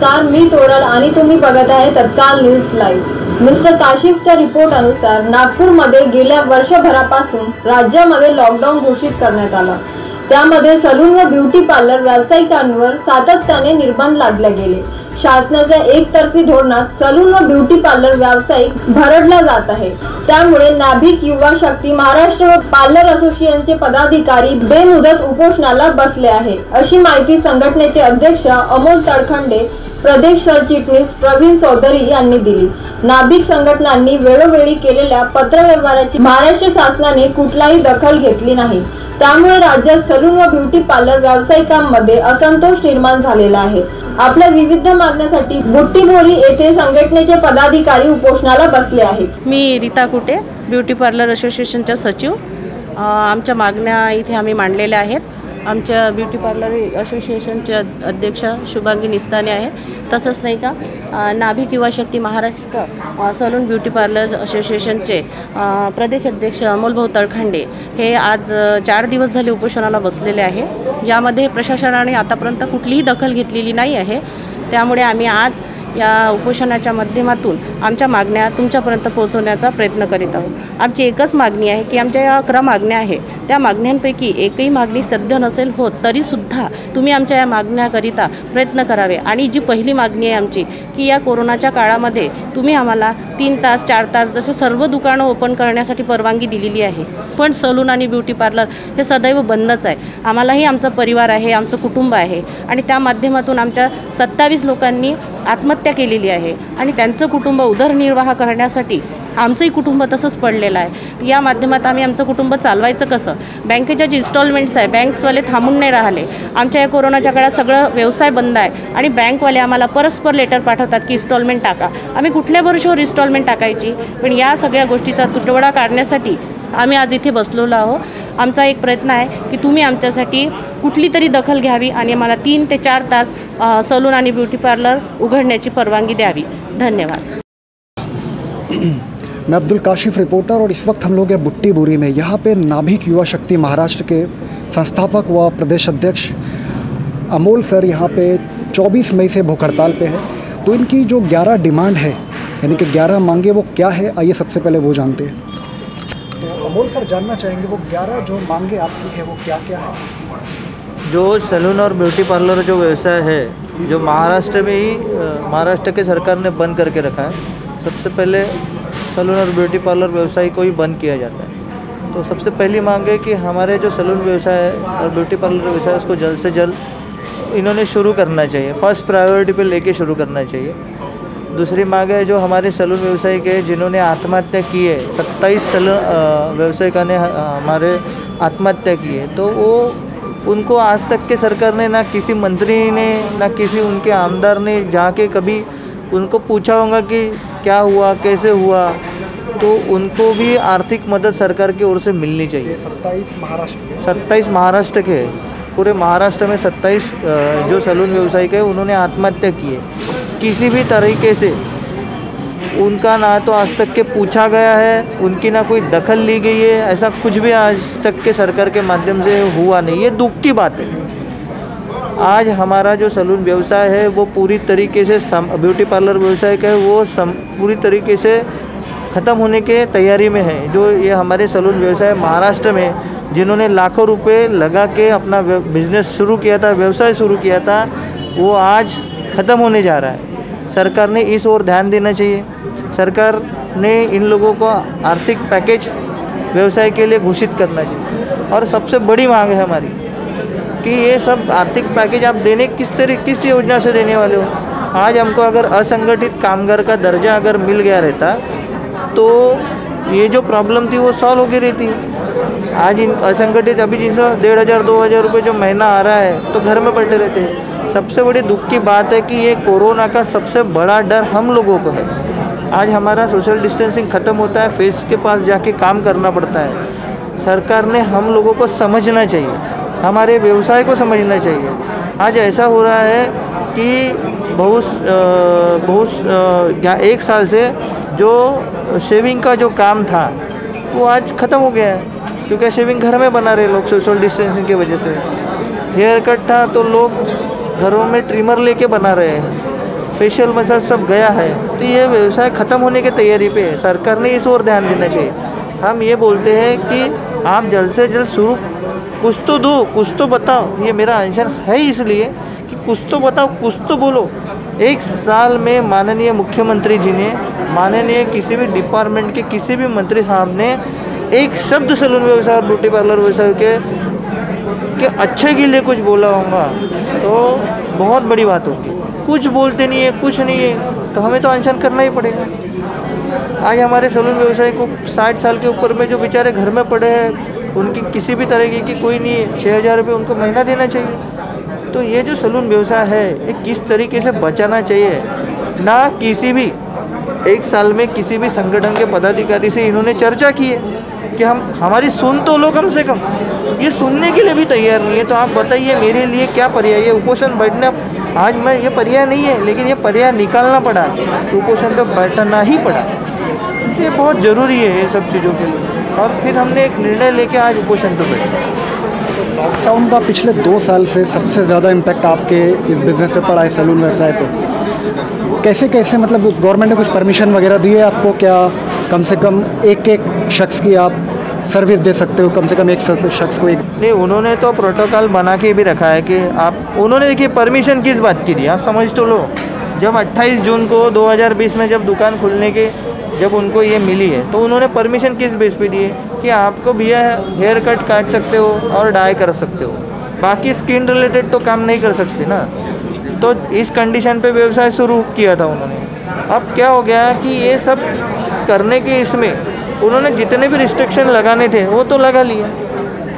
नमस्कार मी तोरल आणि तुम्ही बघत आहे तत्काल न्यूज लाईव्ह. मिस्टर काशिफच्या रिपोर्ट अनुसार नागपूरमध्ये गेल्या वर्षभरापासून राज्यामध्ये लॉकडाऊन घोषित करण्यात आला. त्यामध्ये सलून व ब्युटी पार्लर व्यावसायिकांवर सातत्याने निर्बंध लादले गेले. शासनाच्या एकतर्फी धोरणात सलून व ब्युटी पार्लर व्यावसायिक भरडला जात आहे. त्यामुळे नाभिक युवा शक्ती महाराष्ट्र व पार्लर असोसिएशनचे पदाधिकारी बेमुदत उपोषणाला बसले आहे अशी माहिती संघटनेचे अध्यक्ष अमोल तडखंडे प्रदेश सरचिटणीस प्रवीण चौधरी यांनी दिली. नाभिक संघटनांनी वेळोवेळी केलेल्या पत्रव्यवहाराची महाराष्ट्र शासनाने कुठलाही दखल घेतली नाही. त्यामुळे राज्यात सलून व ब्युटी पार्लर व्यावसायिकांमध्ये असंतोष निर्माण झालेला आहे. आपल्या विविध मागण्यासाठी बुट्टीबोरी येथे संघटनेचे पदाधिकारी उपोषणाला बसले आहेत. मी रीता कुटे ब्युटी पार्लर असोसिएशनच्या सचिव. आमच्या मागण्या इथे आम्ही मांडलेल्या आहेत. आमच्या ब्युटी पार्लर असोसिएशनचे अध्यक्षा अध्यक्ष शुभांगी निस्ताने आहे. तसंच नाही का नाभी नाभिक शक्ती महाराष्ट्र सलून ब्युटी पार्लर असोसिएशनचे प्रदेश अध्यक्ष अमोलभाऊ तळखंडे हे आज चार दिवस झाले उपोषणाला बसलेले आहे. यामध्ये प्रशासनाने आतापर्यंत कुठलीही दखल घेतलेली नाही आहे. त्यामुळे आम्ही आज या उपोषणाच्या माध्यमातून आमच्या मागण्या तुमच्यापर्यंत पोहोचवण्याचा प्रयत्न करीत आहोत. आमची एकच मागणी आहे की आमच्या या अकरा मागण्या आहे त्या मागण्यांपैकी एकही मागणी सध्य नसेल होत तरीसुद्धा तुम्ही आमच्या या मागण्याकरिता प्रयत्न करावे. आणि जी पहिली मागणी आहे आमची की या कोरोनाच्या काळामध्ये तुम्ही आम्हाला तीन तास चार तास जसे सर्व दुकानं ओपन करण्यासाठी परवानगी दिलेली आहे पण सलून आणि ब्युटी पार्लर हे सदैव बंदच आहे. आम्हालाही आमचा परिवार आहे आमचं कुटुंब आहे आणि त्या माध्यमातून आमच्या सत्तावीस लोकांनी आत्महत्या केलेली आहे आणि त्यांचं कुटुंब उदरनिर्वाह करण्यासाठी आमचंही कुटुंब तसंच पडलेलं आहे. या माध्यमात आम्ही आमचं कुटुंब चालवायचं कसं? बँकेच्या जे इन्स्टॉलमेंट्स आहे बँक्सवाले थांबून नाही राहिले. आमच्या या कोरोनाच्या काळात सगळं व्यवसाय बंद आहे आणि बँकवाले आम्हाला परस्पर लेटर पाठवतात की इन्स्टॉलमेंट टाका. आम्ही कुठल्या वर्षावर इन्स्टॉलमेंट टाकायची? पण या सगळ्या गोष्टीचा तुटवडा काढण्यासाठी आम्ही आज इथे बसलेलो आहोत. आमचा एक प्रयत्न आहे की तुम्ही आमच्यासाठी कुठली तरी दखल घ्यावी आम्हाला तीन ते चार तास सलून आणि ब्युटी पार्लर उघडण्याची परवानगी द्यावी. धन्यवाद. मैं अब्दुल काशिफ रिपोर्टर और इस वक्त हम लोग हैं बुट्टी बोरी में। यहाँ पे नाभिक युवा शक्ति महाराष्ट्र के संस्थापक व प्रदेश अध्यक्ष अमोल सर यहाँ पे 24 मई से भूख हड़ताल पे है। तो इनकी जो 11 डिमांड है, यानी कि 11 मांगे, वो क्या है? आइए सबसे पहले वो जानते हैं। तो अमोल सर, जानना चाहेंगे वो 11 जो मांगे आपकी है, वो क्या क्या है? जो सैलून और ब्यूटी पार्लर जो व्यवसाय है, जो महाराष्ट्र में ही महाराष्ट्र के सरकार ने बंद करके रखा है, सबसे पहले सैलून और ब्यूटी पार्लर व्यवसाय को ही बंद किया जाता है। तो सबसे पहली मांग है कि हमारे जो सैलून व्यवसाय है और ब्यूटी पार्लर व्यवसाय उसको जल्द से जल्द इन्होंने शुरू करना चाहिए। फ़र्स्ट प्रायोरिटी पे लेके शुरू करना चाहिए। दूसरी मांग है जो हमारे सैलून व्यवसायिक है जिन्होंने आत्महत्या की है। सत्ताईस सैलून व्यवसायिका ने हमारे आत्महत्या की है। तो वो उनको आज तक के सरकार ने ना किसी मंत्री ने ना किसी उनके आमदार ने जाके कभी उनको पूछा होगा कि क्या हुआ कैसे हुआ? तो उनको भी आर्थिक मदद सरकार की ओर से मिलनी चाहिए। सत्ताईस महाराष्ट्र सत्ताईस महाराष्ट्र के। पूरे महाराष्ट्र में सत्ताईस जो सैलून व्यवसायिक है उन्होंने आत्महत्या की है। किसी भी तरीके से उनका ना तो आज तक के पूछा गया है, उनकी ना कोई दखल ली गई है, ऐसा कुछ भी आज तक के सरकार के माध्यम से हुआ नहीं। ये दुख की बात है। आज हमारा जो सलून व्यवसाय है, वो पूरी तरीके से सम, ब्यूटी पार्लर व्यवसाय का है, वो सम, पूरी तरीके से ख़त्म होने के तैयारी में है। जो ये हमारे सलून व्यवसाय महाराष्ट्र में, जिन्होंने लाखों रुपए लगा के अपना बिज़नेस शुरू किया था, व्यवसाय शुरू किया था, वो आज ख़त्म होने जा रहा है। सरकार ने इस ओर ध्यान देना चाहिए। सरकार ने इन लोगों को आर्थिक पैकेज व्यवसाय के लिए घोषित करना चाहिए। और सबसे बड़ी मांग है हमारी कि ये सब आर्थिक पैकेज आप देने किस तरह किस योजना से देने वाले हो? आज हमको अगर असंगठित कामगार का दर्जा अगर मिल गया रहता तो ये जो प्रॉब्लम थी वो सॉल्व हो गई रहती। आज इन असंगठित अभी जिनसे डेढ़ हज़ार, दो हज़ार रुपये जो महीना आ रहा है तो घर में बैठे रहते हैं। सबसे बड़ी दुख की बात है कि ये कोरोना का सबसे बड़ा डर हम लोगों को है। आज हमारा सोशल डिस्टेंसिंग ख़त्म होता है फेस के पास जाके काम करना पड़ता है। सरकार ने हम लोगों को समझना चाहिए, हमारे व्यवसाय को समझना चाहिए। आज ऐसा हो रहा है कि बहुत बहुत या एक साल से जो शेविंग का जो काम था, वो आज ख़त्म हो गया है। क्योंकि शेविंग घर में बना रहे लोग सोशल डिस्टेंसिंग की वजह से। हेयर कट था तो लोग घरों में ट्रिमर लेके बना रहे हैं। फेशियल मसाज सब गया है। तो ये व्यवसाय ख़त्म होने की तैयारी पे है। सरकार ने इस ओर ध्यान देना चाहिए। हम ये बोलते हैं कि आप जल्द से जल्द शुरू, कुछ तो दो, कुछ तो बताओ। ये मेरा आंसर है इसलिए कि कुछ तो बताओ, कुछ तो बोलो। एक साल में माननीय मुख्यमंत्री जी ने, माननीय किसी भी डिपार्टमेंट के किसी भी मंत्री साहब ने एक शब्द सैलून व्यवसाय और ब्यूटी पार्लर व्यवसाय के के अच्छे के लिए कुछ बोला होगा तो बहुत बड़ी बात होगी। कुछ बोलते नहीं है, कुछ नहीं है तो हमें तो अनशन करना ही पड़ेगा। आज हमारे सैलून व्यवसाय को साठ साल के ऊपर में जो बेचारे घर में पड़े हैं, उनकी किसी भी तरीके की कोई नहीं है छः हज़ार रुपये उनको महीना देना चाहिए। तो ये जो सैलून व्यवसाय है, ये किस तरीके से बचाना चाहिए? ना किसी भी, एक साल में किसी भी संगठन के पदाधिकारी से इन्होंने चर्चा की है। कि हम, हमारी सुन तो लो कम से कम। ये सुनने के लिए भी तैयार नहीं है। तो आप बताइए, मेरे लिए क्या पर्याय है? उपोषण बैठना, आज मैं, ये पर्याय नहीं है, लेकिन ये पर्याय निकालना पड़ा। उपोषण पे बैठना ही पड़ा। ये बहुत ज़रूरी है ये सब चीज़ों के लिए। और फिर हमने एक निर्णय लेके आज उपोषण पे बैठे। लॉकडाउन का पिछले दो साल से सबसे ज़्यादा इम्पैक्ट आपके इस बिज़नेस पे पड़ा है सैलून व्यवसाय पे। कैसे कैसे मतलब गवर्नमेंट ने कुछ परमिशन वगैरह दी है आपको? क्या कम से कम एक एक शख्स की आप सर्विस दे सकते हो, कम से कम एक शख्स को एक नहीं, उन्होंने तो प्रोटोकॉल बना के भी रखा है कि आप उन्होंने देखिए परमिशन किस बात की दी आप समझ तो लो। जब 28 जून को 2020 में जब दुकान खुलने के जब उनको ये मिली है तो उन्होंने परमिशन किस बेस पे दी है? कि आपको भैया हेयर कट काट सकते हो और डाई कर सकते हो। बाकी स्किन रिलेटेड तो काम नहीं कर सकते ना। तो इस कंडीशन पे व्यवसाय शुरू किया था उन्होंने। अब क्या हो गया कि ये सब करने के इसमें उन्होंने जितने भी रिस्ट्रिक्शन लगाने थे, वो तो लगा लिए।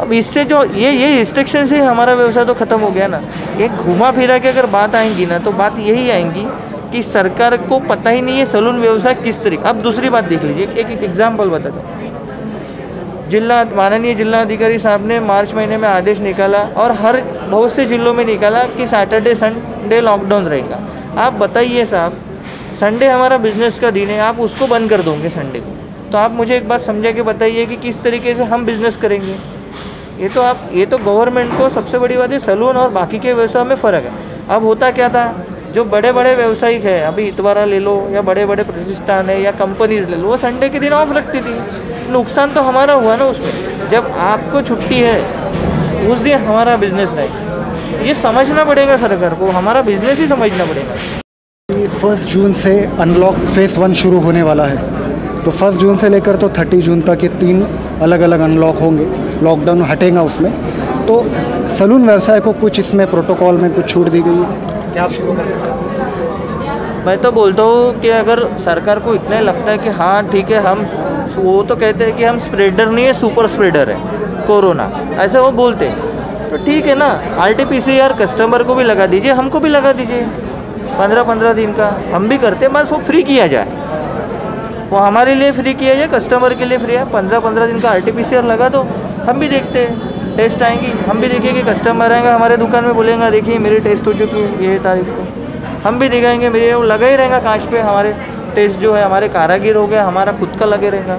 अब इससे जो, ये ये रिस्ट्रिक्शन से हमारा व्यवसाय तो ख़त्म हो गया ना। ये घुमा फिरा के अगर बात आएँगी ना तो बात यही आएँगी कि सरकार को पता ही नहीं है सलून व्यवसाय किस तरीके। अब दूसरी बात देख लीजिए, एक एक एग्ज़ाम्पल बता हूँ जिला, माननीय जिला अधिकारी साहब ने मार्च महीने में आदेश निकाला और हर, बहुत से जिलों में निकाला कि सैटरडे संडे लॉकडाउन रहेगा। आप बताइए साहब संडे हमारा बिज़नेस का दिन है, आप उसको बंद कर दोगे संडे को। तो आप मुझे एक बात समझा के बताइए कि किस तरीके से हम बिज़नेस करेंगे। ये तो आप, ये तो गवर्नमेंट को सबसे बड़ी बात है, सलून और बाकी के व्यवसाय में फ़र्क है। अब होता क्या था, जो बड़े बड़े व्यवसायिक है, अभी इतवारा ले लो, या बड़े बड़े प्रतिष्ठान है, या कंपनीज़ ले लो, वो संडे के दिन ऑफ़ रखती थी। नुकसान तो हमारा हुआ ना उसमें। जब आपको छुट्टी है, उस दिन हमारा बिज़नेस नहीं। ये समझना पड़ेगा सरकार को, हमारा बिज़नेस ही समझना पड़ेगा। फ़र्स्ट जून से अनलॉक फ़ेज़ वन शुरू होने वाला है। तो फ़र्स्ट जून से लेकर तो थर्टी जून तक ये तीन अलग अलग अनलॉक होंगे। लॉकडाउन हटेगा उसमें। तो सलून व्यवसाय को कुछ इसमें प्रोटोकॉल में कुछ छूट दी गई है। क्या आप शुरू कर सकते हैं? मैं तो बोलता हूँ कि अगर सरकार को इतना लगता है कि हाँ ठीक है, हम वो तो कहते हैं कि हम स्प्रेडर नहीं है सुपर स्प्रेडर है कोरोना ऐसे वो बोलते हैं। तो ठीक है ना R T P C R customer को भी लगा दीजिए, हमको भी लगा दीजिए। पंद्रह पंद्रह दिन का, हम भी करते हैं, बस वो फ्री किया जाए। वो हमारे लिए फ्री किया जाए कस्टमर के लिए फ्री है। पंद्रह पंद्रह दिन का आर लगा दो, हम भी देखते हैं। टेस्ट आएँगी। हम भी देखेंगे कस्टमर आएँगे, हमारे दुकान में बोलेंगे, देखिए, मेरी टेस्ट हो चुकी है, ये तारीख को। हम भी दिखाएँगे, मेरे वो लगा ही रहेगा कांच पे, हमारे टेस्ट जो है, हमारे कारागिर हो गया हमारा खुद का लगे रहेगा।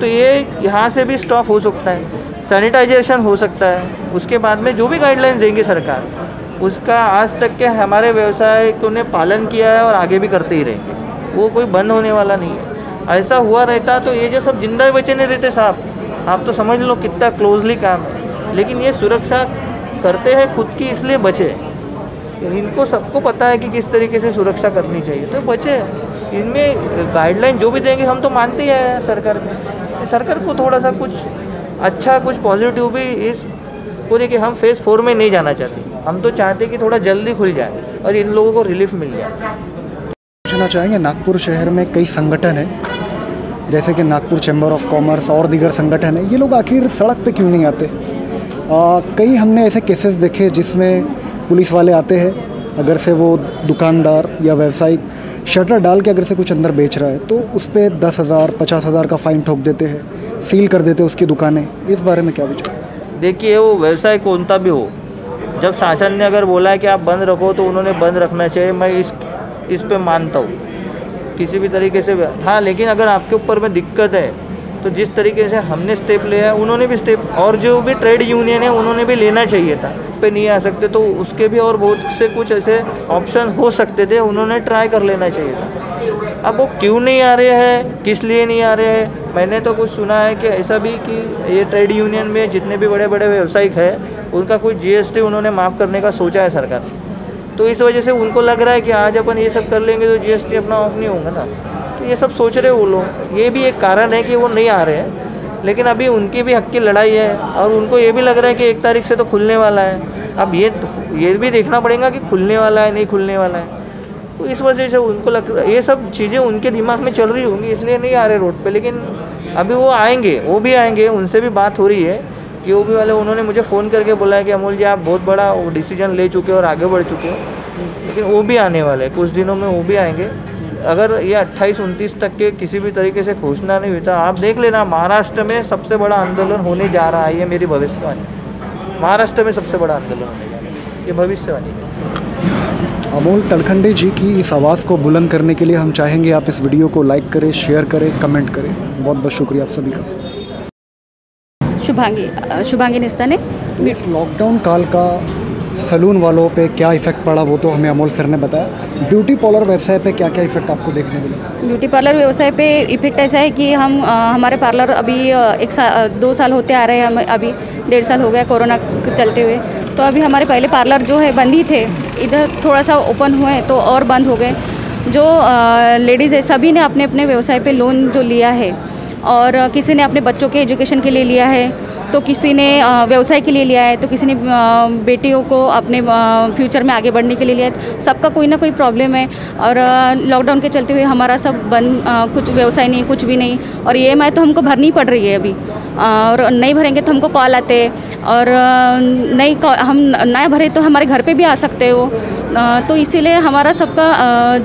तो ये यहाँ से भी स्टॉप हो सकता है। सैनिटाइजेशन हो सकता है। उसके बाद में जो भी गाइडलाइंस देंगे सरकार, उसका आज तक के हमारे व्यवसाय को ने पालन किया है और आगे भी करते ही रहेंगे। वो कोई बंद होने वाला नहीं है। ऐसा हुआ रहता तो ये जो सब ज़िंदा बचे नहीं रहते साहब, आप तो समझ लो कितना क्लोजली काम है। लेकिन ये सुरक्षा करते हैं, खुद की इसलिए बचे। इनको सबको पता है कि किस तरीके से सुरक्षा करनी चाहिए। तो बचे। इनमें गाइडलाइन जो भी देंगे, हम तो मानते ही हैं सरकार में। सरकार को थोड़ा सा कुछ अच्छा कुछ पॉजिटिव भी इस पूरे कि हम फ़ेज़ फोर में नहीं जाना चाहते। हम तो चाहते कि थोड़ा जल्दी खुल जाए और इन लोगों को रिलीफ मिल जाए। पूछना चाहेंगे, नागपुर शहर में कई संगठन हैं जैसे कि नागपुर चैम्बर ऑफ़ कॉमर्स और दीगर संगठन है। ये लोग आखिर सड़क पे क्यों नहीं आते? आ, कई हमने ऐसे केसेस देखे जिसमें पुलिस वाले आते हैं अगर से वो दुकानदार या व्यवसायिक शटर डाल के अगर से कुछ अंदर बेच रहा है तो उस पर दस हज़ार पचास हज़ार का फ़ाइन ठोक देते हैं सील कर देते हैं उसकी दुकानें। इस बारे में क्या विचार? देखिए वो व्यवसाय कौन सा भी हो जब शासन ने अगर बोला है कि आप बंद रखो तो उन्होंने बंद रखना चाहिए। मैं इस इस पे मानता हूँ। किसी भी तरीके से हाँ लेकिन अगर आपके ऊपर में दिक्कत है तो जिस तरीके से हमने स्टेप लिया है, उन्होंने भी स्टेप और जो भी ट्रेड यूनियन है, उन्होंने भी लेना चाहिए था। पे नहीं आ सकते तो उसके भी और बहुत से कुछ ऐसे ऑप्शन हो सकते थे, उन्होंने ट्राई कर लेना चाहिए था। अब वो क्यों नहीं आ रहे हैं, किस लिए नहीं आ रहे हैं, मैंने तो कुछ सुना है कि ऐसा भी कि ये ट्रेड यूनियन में जितने भी बड़े बड़े व्यवसायिक है, उनका कुछ जीएसटी उन्होंने माफ़ करने का सोचा है सरकार। तो इस वजह से उनको लग रहा है कि आज अपन ये सब कर लेंगे तो जीएसटी अपना ऑफ़ नहीं होगा ना। तो ये सब सोच रहे वो लोग। ये भी एक कारण है कि वो नहीं आ रहे हैं। लेकिन अभी उनकी भी हक की लड़ाई है और उनको ये भी लग रहा है कि एक तारीख से तो खुलने वाला है। अब ये ये भी देखना पड़ेगा कि खुलने वाला है, नहीं खुलने वाला है। तो इस वजह से उनको लग रहा है ये सब चीज़ें उनके दिमाग में चल रही होंगी, इसलिए नहीं आ रहे रोड पे। लेकिन अभी वो आएँगे, वो भी आएँगे, उनसे भी बात हो रही है। भी वाले उन्होंने मुझे फ़ोन करके बोला है कि अमोल जी, आप बहुत बड़ा डिसीज़न ले चुके हो और आगे बढ़ चुके हो। लेकिन वो भी आने वाले हैं। कुछ दिनों में वो भी आएँगे। अगर ये अट्ठाईस, उनतीस तक के किसी भी तरीके से घोषणा नहीं हुई था आप देख लेना, महाराष्ट्र में सबसे बड़ा आंदोलन होने जा रहा है, ये मेरी भविष्यवाणी। महाराष्ट्र में सबसे बड़ा आंदोलन होने जा रहा है, ये भविष्यवाणी अमोल तलखंडे जी की इस आवाज़ को बुलंद करने के लिए हम चाहेंगे आप इस वीडियो को लाइक करें शेयर करें कमेंट करें। बहुत बहुत शुक्रिया आप सभी का। शुभांगी शुभांगी निस्ताने। तो इस लॉकडाउन काल का सलून वालों पे क्या इफ़ेक्ट पड़ा वो तो हमें अमोल सर ने बताया। ब्यूटी पार्लर व्यवसाय पे क्या क्या इफ़ेक्ट आपको देखने मिला? ब्यूटी पार्लर व्यवसाय पे इफ़ेक्ट ऐसा है कि हम अ, हमारे पार्लर अभी एक सा अ, दो साल होते आ रहे हैं हम अभी डेढ़ साल हो गया कोरोना चलते हुए। तो अभी हमारे पहले पार्लर जो है बंद ही थे। इधर थोड़ा सा ओपन हुए तो और बंद हो गए। जो लेडीज़ है सभी ने अपने अपने व्यवसाय पे लोन जो लिया है और किसी ने अपने बच्चों के एजुकेशन के लिए लिया है तो किसी ने व्यवसाय के लिए लिया है तो किसी ने बेटियों को अपने फ्यूचर में आगे बढ़ने के लिए लिया है सबका कोई ना कोई प्रॉब्लम है। और लॉकडाउन के चलते हुए हमारा सब बंद कुछ व्यवसाय नहीं, कुछ भी नहीं, और ई एम तो हमको भरनी पड़ रही है अभी। और नहीं भरेंगे तो हमको कॉल आते हैं, और नहीं हम ना भरे तो हमारे घर पे भी आ सकते हो तो इसीलिए हमारा सबका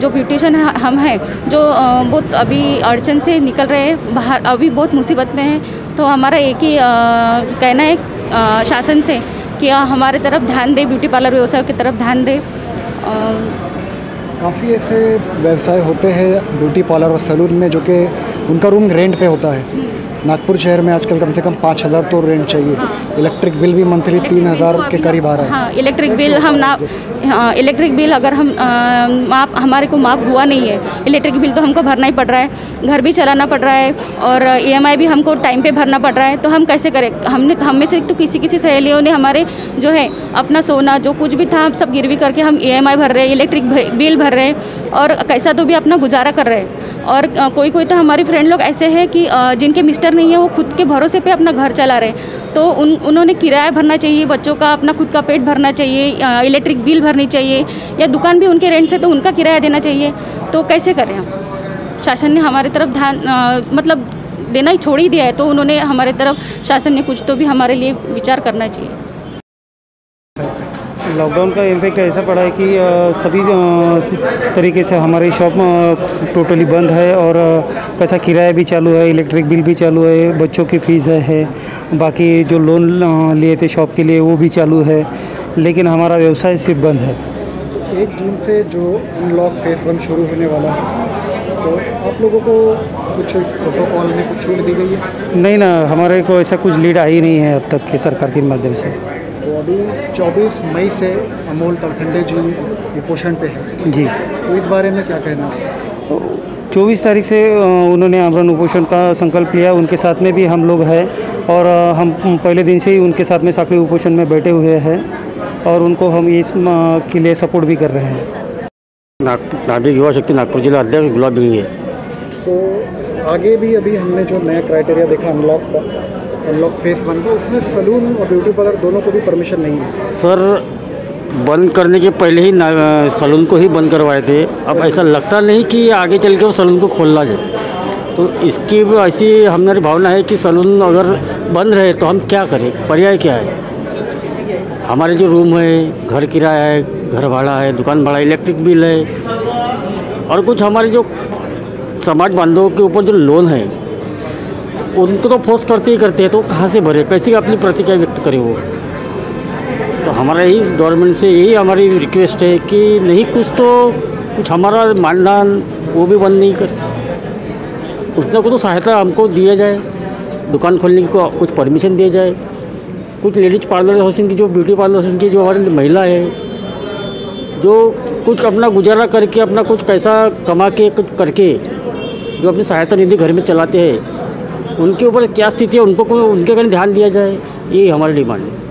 जो ब्यूटिशन हम हैं जो बहुत अभी अड़चन से निकल रहे हैं बाहर अभी बहुत मुसीबत में हैं तो हमारा एक ही कहना है शासन से कि हमारे तरफ़ ध्यान दे ब्यूटी पार्लर व्यवसाय की तरफ़ ध्यान दे काफ़ी ऐसे व्यवसाय होते हैं ब्यूटी पार्लर और सैलून में जो कि उनका रूम रेंट पे होता है। नागपुर शहर में आजकल कम से कम पाँच हज़ार तो रेंट चाहिए। इलेक्ट्रिक बिल भी मंथली तीन हज़ार के करीब आ रहा है। हाँ इलेक्ट्रिक बिल हम ना हाँ इलेक्ट्रिक बिल अगर हम माफ़ हमारे को माफ़ हुआ नहीं है इलेक्ट्रिक बिल तो हमको भरना ही पड़ रहा है। घर भी चलाना पड़ रहा है और ईएमआई भी हमको टाइम पर भरना पड़ रहा है तो हम कैसे करें? हमने हम में से तो किसी किसी सहेलियों ने हमारे जो है अपना सोना जो कुछ भी था सब गिरवी करके हम ईएमआई भर रहे हैं इलेक्ट्रिक बिल भर रहे हैं और कैसा तो भी अपना गुजारा कर रहे हैं। और कोई कोई तो हमारी फ्रेंड लोग ऐसे हैं कि जिनके मिस्टर नहीं है, वो खुद के भरोसे पे अपना घर चला रहे तो उन, उन्होंने किराया भरना चाहिए बच्चों का, अपना खुद का पेट भरना चाहिए इलेक्ट्रिक बिल भरनी चाहिए, या दुकान भी उनके रेंट से तो उनका किराया देना चाहिए। तो कैसे करें हम? शासन ने हमारी तरफ़ ध्यान मतलब देना ही छोड़ ही दिया है तो उन्होंने हमारे तरफ़, शासन ने कुछ तो भी हमारे लिए विचार करना चाहिए। लॉकडाउन का इम्पैक्ट ऐसा पड़ा है कि सभी तरीके से हमारी शॉप टोटली बंद है और पैसा किराया भी चालू है इलेक्ट्रिक बिल भी चालू है बच्चों की फ़ीस है बाकी जो लोन लिए थे शॉप के लिए वो भी चालू है लेकिन हमारा व्यवसाय सिर्फ़ बंद है। एक जून से जो अनलॉक फ़ेज़ वन शुरू होने वाला है तो आप लोगों को कुछ प्रोटोकॉल में कुछ छूट दी गई है? नहीं ना हमारे को ऐसा कुछ लीड आई नहीं है अब तक के सरकार के माध्यम से। तो अभी 24 मई से अमोल तलखंडे जी कुपोषण पे है। जी। तो इस बारे में क्या कहना है? चौबीस तारीख से उन्होंने आमरण उपोषण का संकल्प लिया उनके साथ में भी हम लोग हैं और हम पहले दिन से ही उनके साथ में साखड़ी उपोषण में बैठे हुए हैं और उनको हम इस के लिए सपोर्ट भी कर रहे हैं। नागरिक युवा शक्ति नागपुर जिला अध्यक्ष गुलाब बिंगे तो आगे भी अभी हमने जो नया क्राइटेरिया देखा अनलॉक का अनलॉक फ़ेज़ वन का उसमें सलून और ब्यूटी पार्लर दोनों को भी परमिशन नहीं है। सर, बंद करने के पहले ही सलून को ही बंद करवाए थे। अब ऐसा लगता नहीं कि आगे चल के वो सलून को खोलना जाए तो इसकी भी ऐसी हमारी भावना है कि सलून अगर बंद रहे तो हम क्या करें? पर्याय क्या है? हमारे जो रूम है, घर किराया है, घर भाड़ा है, दुकान भाड़ा इलेक्ट्रिक बिल है। और कुछ हमारे जो समाज बांधवों के ऊपर जो लोन है उनको तो, तो फोर्स करते ही करते हैं तो कहाँ से भरे? कैसे अपनी प्रतिक्रिया व्यक्त करें वो? तो हमारा यही गवर्नमेंट से यही हमारी रिक्वेस्ट है कि नहीं, कुछ तो कुछ हमारा मानदान वो भी बंद नहीं कर। कुछ ना कुछ तो सहायता हमको दिया जाए, दुकान खोलने की कुछ परमिशन दिया जाए। कुछ लेडीज़ पार्लर हाउसिंग की, जो ब्यूटी पार्लर हाउसिंग की, जो हमारी महिला है, जो कुछ अपना गुजारा करके, अपना कुछ पैसा कमा के, कुछ करके, जो अपनी सहायता निधि घर में चलाते हैं उनके ऊपर क्या स्थिति है, उनको उनके कहीं ध्यान दिया जाए, ये हमारी डिमांड है।